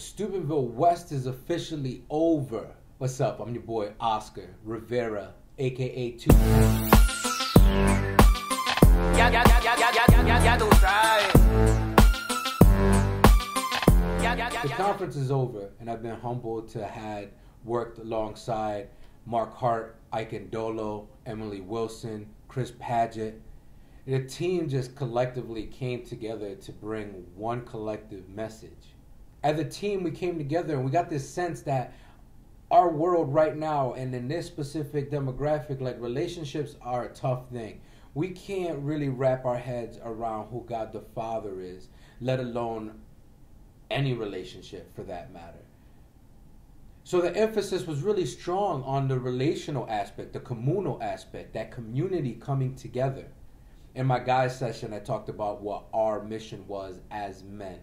Steubenville West is officially over. What's up? I'm your boy Oscar Rivera, aka Two. The conference is over, and I've been humbled to had worked alongside Mark Hart, Ike Ndolo, Emily Wilson, Chris Padgett. The team just collectively came together to bring one collective message. As a team, we came together and we got this sense that our world right now and in this specific demographic, like relationships are a tough thing. We can't really wrap our heads around who God the Father is, let alone any relationship for that matter. So the emphasis was really strong on the relational aspect, the communal aspect, that community coming together. In my guys session, I talked about what our mission was as men,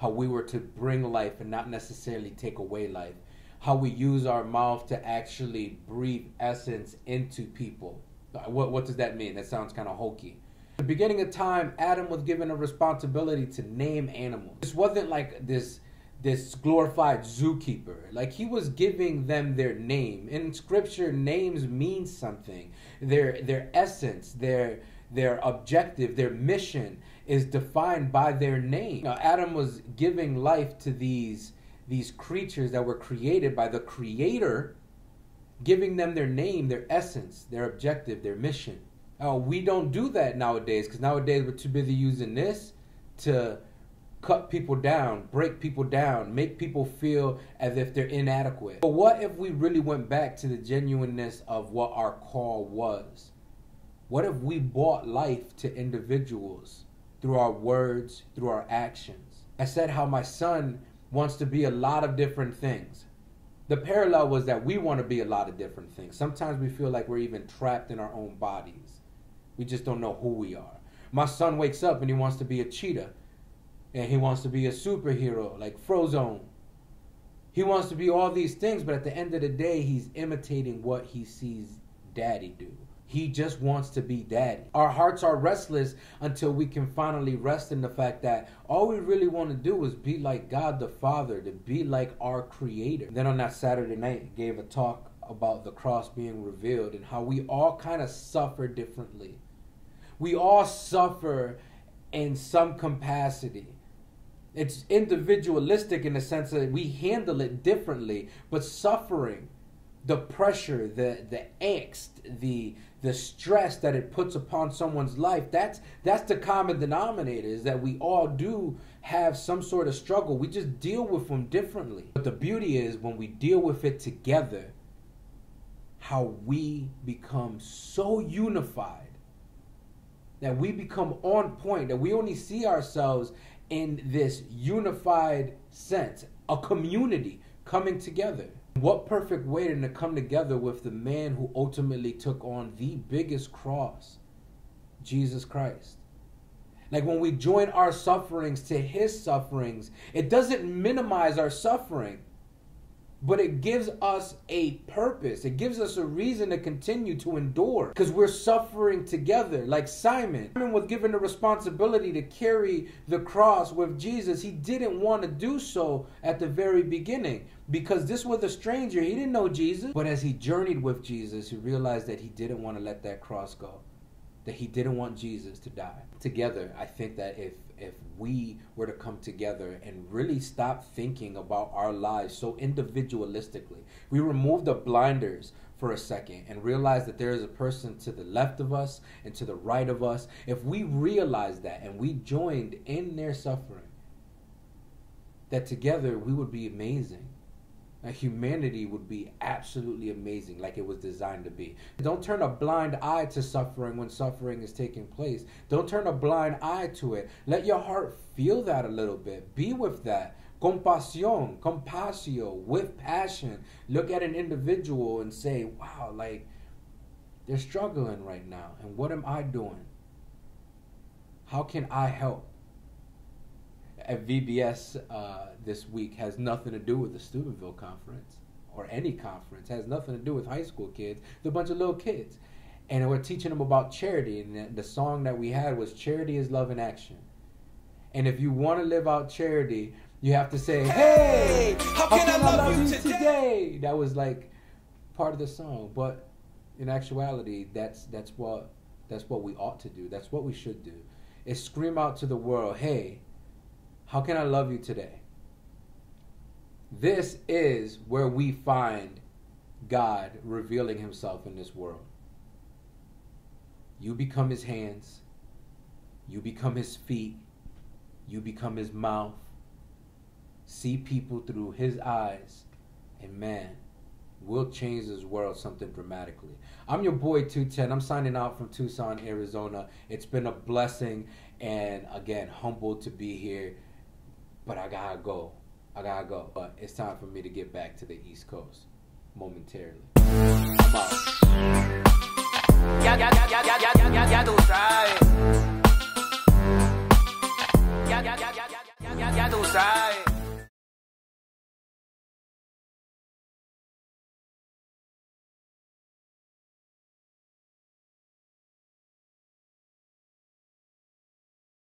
how we were to bring life and not necessarily take away life, how we use our mouth to actually breathe essence into people. What, what does that mean? That sounds kind of hokey. At the beginning of time, Adam was given a responsibility to name animals. This wasn't like this this glorified zookeeper. Like he was giving them their name. In scripture, names mean something. Their their essence, their their objective, their mission is defined by their name. Now, Adam was giving life to these these creatures that were created by the creator, giving them their name, their essence, their objective, their mission. Uh, we don't do that nowadays because nowadays we're too busy using this to cut people down, break people down, make people feel as if they're inadequate. But what if we really went back to the genuineness of what our call was? What if we brought life to individuals through our words, through our actions? I said how my son wants to be a lot of different things. The parallel was that we want to be a lot of different things. Sometimes we feel like we're even trapped in our own bodies. We just don't know who we are. My son wakes up and he wants to be a cheetah and he wants to be a superhero like Frozone. He wants to be all these things, but at the end of the day, he's imitating what he sees daddy do. He just wants to be daddy. Our hearts are restless until we can finally rest in the fact that all we really want to do is be like God the Father, to be like our creator. Then on that Saturday night, gave a talk about the cross being revealed and how we all kind of suffer differently. We all suffer in some capacity it's individualistic in the sense that we handle it differently but suffering the pressure the the angst the the stress that it puts upon someone's life that's that's the common denominator is that we all do have some sort of struggle we just deal with them differently but the beauty is when we deal with it together how we become so unified that we become on point that we only see ourselves in this unified sense, a community coming together. What perfect way than to come together with the man who ultimately took on the biggest cross, Jesus Christ. Like when we join our sufferings to his sufferings, it doesn't minimize our suffering, but it gives us a purpose. It gives us a reason to continue to endure because we're suffering together. Like Simon, Simon was given the responsibility to carry the cross with Jesus. He didn't want to do so at the very beginning because this was a stranger. He didn't know Jesus. But as he journeyed with Jesus, he realized that he didn't want to let that cross go. That he didn't want Jesus to die. Together, I think that if if we were to come together and really stop thinking about our lives so individualistically, we remove the blinders for a second and realize that there is a person to the left of us and to the right of us. If we realize that and we joined in their suffering, that together we would be amazing. Humanity would be absolutely amazing, like it was designed to be. Don't turn a blind eye to suffering when suffering is taking place. Don't turn a blind eye to it. Let your heart feel that a little bit. Be with that. Compasión, compasio, with passion. Look at an individual and say, wow, like they're struggling right now. And what am I doing? How can I help? At VBS uh, this week has nothing to do with the Steubenville conference or any conference. It has nothing to do with high school kids. They're a bunch of little kids, and we're teaching them about charity. And the, the song that we had was "Charity is Love in Action." And if you want to live out charity, You have to say, "Hey, how can, I, love, you today? That was like part of the song, but in actuality, that's that's what that's what we ought to do. That's what we should do. Is scream out to the world, "Hey, how can I love you today?" This is where we find God revealing himself in this world. You become his hands, you become his feet, you become his mouth. See people through his eyes, and man, we'll change this world something dramatically. I'm your boy 210. I'm signing out from Tucson, Arizona. It's been a blessing and again, humbled to be here, but I gotta go. I gotta go. But it's time for me to get back to the East Coast momentarily. I'm out.